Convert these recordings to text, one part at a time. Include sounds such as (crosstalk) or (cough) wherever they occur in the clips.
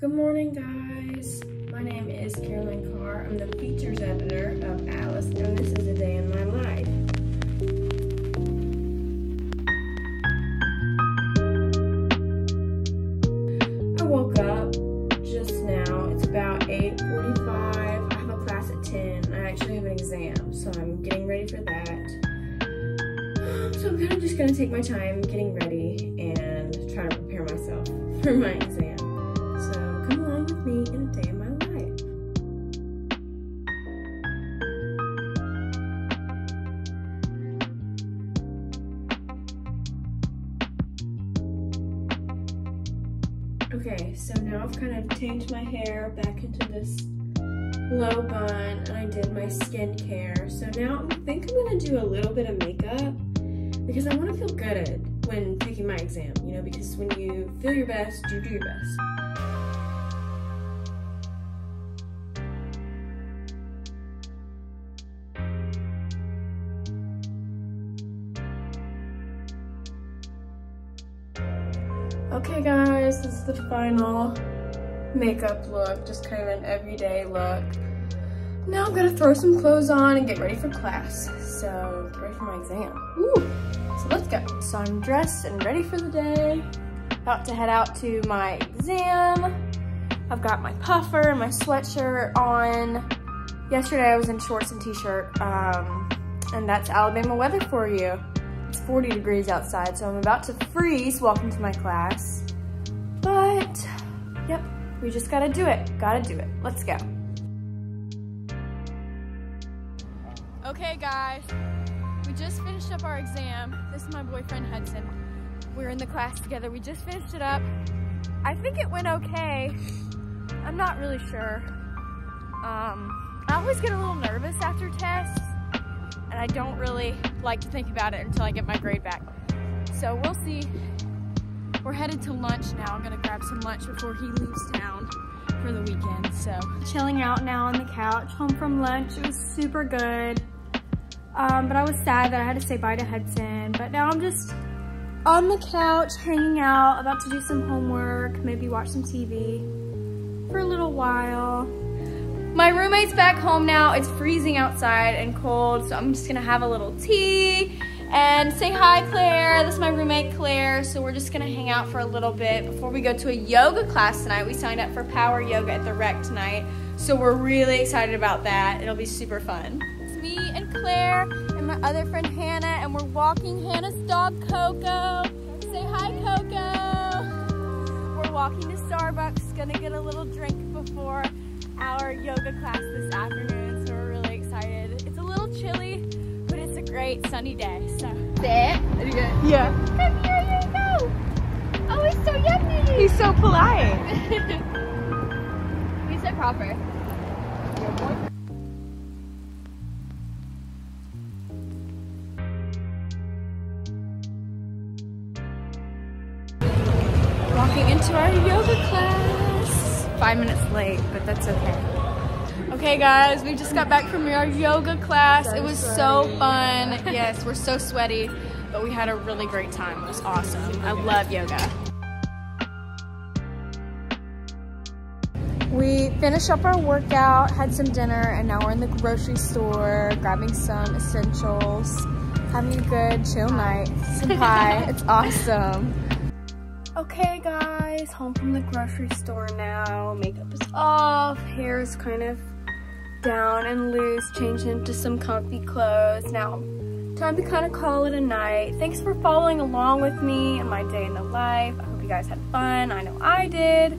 Good morning, guys. My name is Caroline Karrh. I'm the features editor of Alice, and this is a day in my life. I woke up just now. It's about 8.45. I have a class at 10. I actually have an exam, so I'm getting ready for that. So I'm kind of just gonna take my time getting ready and try to prepare myself (laughs) for my exam. Me in a day in my life. Okay, so now I've kind of tamed my hair back into this low bun and I did my skincare. So now I think I'm gonna do a little bit of makeup because I wanna feel good when taking my exam, you know, because when you feel your best, you do your best. Okay guys, this is the final makeup look, just kind of an everyday look. Now I'm gonna throw some clothes on and get ready for class. So get ready for my exam. So let's go. So I'm dressed and ready for the day. About to head out to my exam. I've got my puffer and my sweatshirt on. Yesterday I was in shorts and t-shirt, um, and that's Alabama weather for you. It's 40 degrees outside, so I'm about to freeze walking to my class. But, yep, we just gotta do it. Gotta do it. Let's go. Okay, guys, we just finished up our exam. This is my boyfriend, Hudson. We're in the class together. We just finished it up. I think it went okay. I'm not really sure. Um, I always get a little nervous after tests, I don't really like to think about it until I get my grade back. So we'll see. We're headed to lunch now. I'm gonna grab some lunch before he leaves town for the weekend. So chilling out now on the couch, home from lunch. It was super good. Um, but I was sad that I had to say bye to Hudson. But now I'm just on the couch, hanging out, about to do some homework, maybe watch some TV for a little while. My roommate's back home now. It's freezing outside and cold, so I'm just gonna have a little tea and say hi, Claire. This is my roommate, Claire. So we're just gonna hang out for a little bit before we go to a yoga class tonight. We signed up for power yoga at the rec tonight, so we're really excited about that. It'll be super fun. It's me and Claire and my other friend Hannah, and we're walking Hannah's dog, Coco. Say hi, Coco. We're walking to Starbucks, gonna get a little drink before our yoga class this afternoon, so we're really excited. It's a little chilly, but it's a great sunny day, so. Sit. Are you good? Yeah. Come here, here you go. Oh, he's so yummy. He's so polite. (laughs) He's so proper. Walking into our yoga class. Five minutes late, but that's okay. Okay guys, we just got back from our yoga class. it was so fun. Yes, we're so sweaty, but we had a really great time. It was awesome. I love yoga. We finished up our workout, had some dinner, and now we're in the grocery store grabbing some essentials, having a good chill night. Some pie. it's awesome. (laughs) Okay guys, home from the grocery store now. Makeup is off, hair is kind of down and loose, changed into some comfy clothes. Now, time to kind of call it a night. Thanks for following along with me and my day in the life. I hope you guys had fun. I know I did.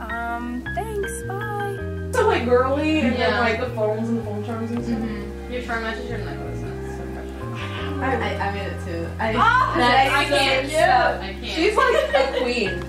Um, thanks, bye. So like girly and Yeah. then like the phones and the phone charms and stuff. Mm-hmm. Your charm matches your necklace. That's so precious. I, I, I made it too. I, that's ah, (laughs) I so can't. cute. I can't. She's like a queen.